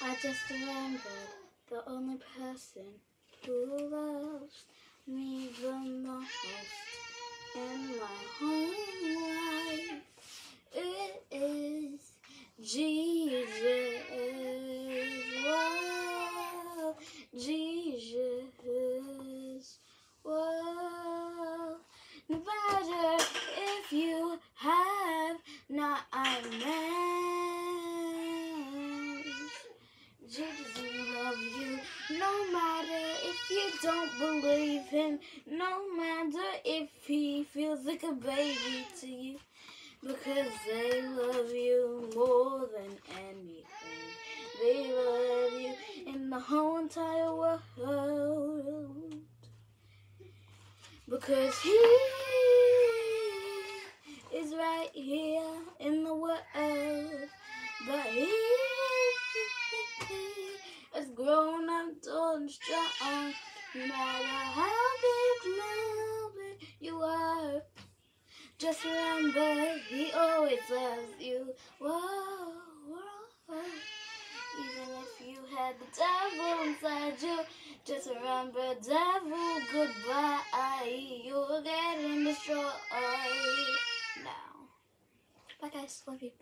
I just remembered the only person who loves me the most in my whole life. It is Jesus. Whoa, Jesus. Whoa. No matter if you have not I Jesus will love you no matter if you don't believe him, no matter if he feels like a baby to you, because they love you more than anything. They love you in the whole entire world. Because he is right here in the world. But he has grown up tall and strong. No matter how big, small you are. Just remember, he always loves you. Whoa, whoa. Even if you had the devil inside you, just remember, devil, goodbye. You're getting destroyed now. Bye, guys. Love you.